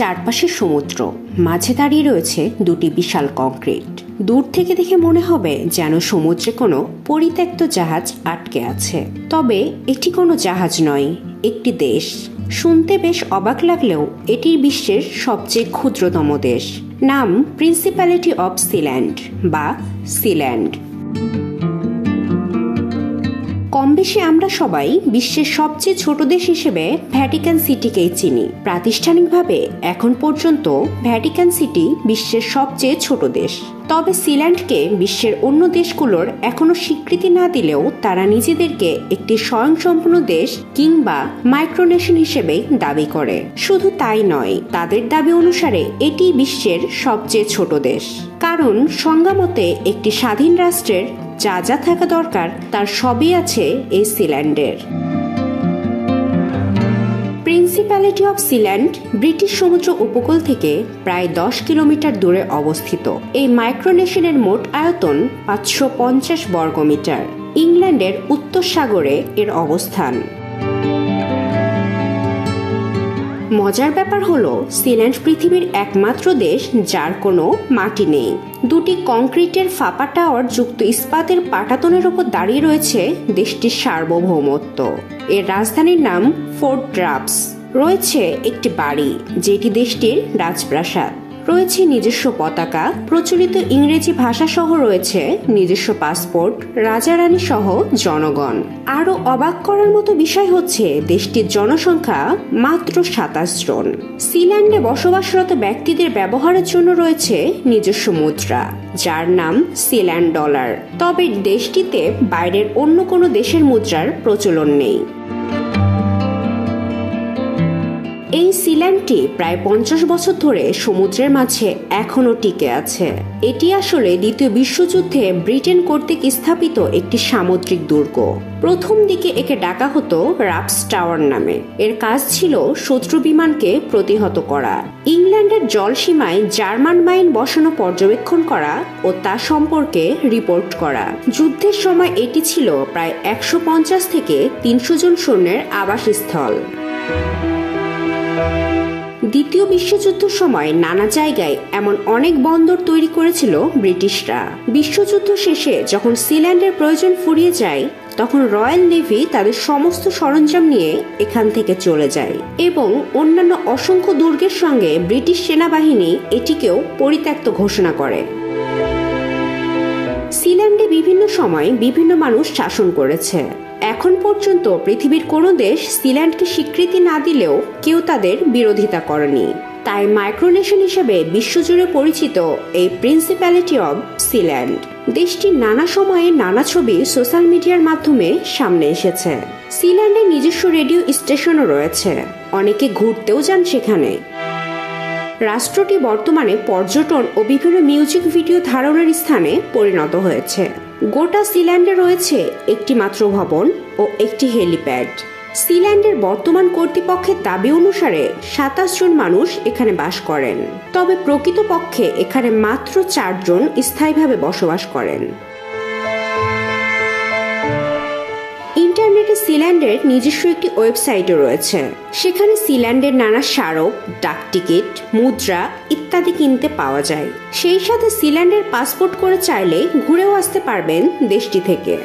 চারপাশে সমুদ্র। মাঝে দাঁড়িয়ে রয়েছে দুটি বিশাল কংক্রিট। দূর থেকে দেখে মনে হবে যেন সমুদ্রে কোনো পরিত্যক্ত জাহাজ আটকে আছে। তবে এটি কোনো জাহাজ নয়, একটি দেশ। শুনতে বেশ অবাক লাগলেও এটি বিশ্বের সবচেয়ে ক্ষুদ্রতম দেশ। নাম প্রিন্সিপ্যালিটি অব সিল্যান্ড বা সিল্যান্ড কম বেশি আমরা সবাই বিশ্বের সবচেয়ে ছোট দেশ হিসেবে ভ্যাটিকান সিটিকেই চিনি। প্রাতিষ্ঠানিকভাবে এখন পর্যন্ত ভ্যাটিকান সিটি বিশ্বের সবচেয়ে ছোট দেশ। তবে সিল্যান্ডকে বিশ্বের অন্য দেশগুলোর এখনও স্বীকৃতি না দিলেও তারা নিজেদেরকে একটি স্বয়ংসম্পূর্ণ দেশ কিংবা মাইক্রোনেশন হিসেবে দাবি করে। শুধু তাই নয়, তাদের দাবি অনুসারে এটি বিশ্বের সবচেয়ে ছোট দেশ। কারণ সংজ্ঞামতে একটি স্বাধীন রাষ্ট্রের যা যা থাকা দরকার, তার সবই আছে এই সিল্যান্ডের। প্রিন্সিপ্যালিটি অফ সিল্যান্ড ব্রিটিশ সমুদ্র উপকূল থেকে প্রায় দশ কিলোমিটার দূরে অবস্থিত। এই মাইক্রোনেশনের মোট আয়তন পাঁচশো পঞ্চাশ বর্গমিটার। ইংল্যান্ডের উত্তর সাগরে এর অবস্থান। মজার ব্যাপার হলো সিল্যান্ড পৃথিবীর একমাত্র দেশ যার কোনো মাটি নেই। দুটি কংক্রিটের ফাঁপা টাওয়ার যুক্ত ইস্পাতের পাটাতনের ওপর দাঁড়িয়ে রয়েছে দেশটির সার্বভৌমত্ব। এর রাজধানীর নাম ফোর্ট ড্রাপস রয়েছে একটি বাড়ি, যেটি দেশটির রাজপ্রাসাদ। রয়েছে নিজস্ব পতাকা, প্রচলিত ইংরেজি ভাষা সহ রয়েছে নিজস্ব পাসপোর্ট, রাজারানী সহ জনগণ। আরও অবাক করার মতো বিষয় হচ্ছে, দেশটির জনসংখ্যা মাত্র সাতাশ জন। সিল্যান্ডে বসবাসরত ব্যক্তিদের ব্যবহারের জন্য রয়েছে নিজস্ব মুদ্রা, যার নাম সিল্যান্ড ডলার। তবে দেশটিতে বাইরের অন্য কোনো দেশের মুদ্রার প্রচলন নেই। এই সিল্যান্ডটি প্রায় পঞ্চাশ বছর ধরে সমুদ্রের মাঝে এখনও টিকে আছে। এটি আসলে দ্বিতীয় বিশ্বযুদ্ধে ব্রিটেন কর্তৃক স্থাপিত একটি সামুদ্রিক দুর্গ। প্রথম দিকে একে ডাকা হতো রাপস টাওয়ার নামে। এর কাজ ছিল শত্রু বিমানকে প্রতিহত করা। ইংল্যান্ডের জলসীমায় জার্মান মাইন বসানো পর্যবেক্ষণ করা ও তা সম্পর্কে রিপোর্ট করা। যুদ্ধের সময় এটি ছিল প্রায় একশো পঞ্চাশ থেকে তিনশো জন সৈন্যের আবাসস্থল। দ্বিতীয় বিশ্বযুদ্ধ সময় নানা জায়গায় এমন অনেক বন্দর তৈরি করেছিল ব্রিটিশরা। বিশ্বযুদ্ধ শেষে যখন সিল্যান্ডের প্রয়োজন ফুরিয়ে যায়, তখন রয়্যাল নেভি তাদের সমস্ত সরঞ্জাম নিয়ে এখান থেকে চলে যায় এবং অন্যান্য অসংখ্য দুর্গের সঙ্গে ব্রিটিশ সেনাবাহিনী এটিকেও পরিত্যক্ত ঘোষণা করে। সিল্যান্ডে বিভিন্ন সময় বিভিন্ন মানুষ শাসন করেছে। এখন পর্যন্ত পৃথিবীর কোনো দেশ সিল্যান্ডকে স্বীকৃতি না দিলেও কেউ তাদের বিরোধিতা করেনি। তাই মাইক্রোনেশন হিসেবে বিশ্বজুড়ে পরিচিত এই প্রিন্সিপ্যালিটি অব সিল্যান্ড দেশটির নানা সময়ে নানা ছবি সোশ্যাল মিডিয়ার মাধ্যমে সামনে এসেছে। সিল্যান্ডে নিজস্ব রেডিও স্টেশনও রয়েছে। অনেকে ঘুরতেও যান সেখানে। রাষ্ট্রটি বর্তমানে পর্যটন ও বিভিন্ন মিউজিক ভিডিও ধারণের স্থানে পরিণত হয়েছে। গোটা সিল্যান্ডে রয়েছে একটি মাত্র ভবন ও একটি হেলিপ্যাড। সিল্যান্ডের বর্তমান কর্তৃপক্ষের দাবি অনুসারে সাতাশ জন মানুষ এখানে বাস করেন। তবে প্রকৃতপক্ষে এখানে মাত্র চারজন স্থায়ীভাবে বসবাস করেন। সিল্যান্ডের নিজস্ব একটি ওয়েবসাইটও রয়েছে। সেখানে সিল্যান্ডের নানা স্মারক, ডাক টিকিট, মুদ্রা ইত্যাদি কিনতে পাওয়া যায়। সেই সাথে সিল্যান্ডের পাসপোর্ট করে চাইলে ঘুরেও আসতে পারবেন দেশটি থেকে।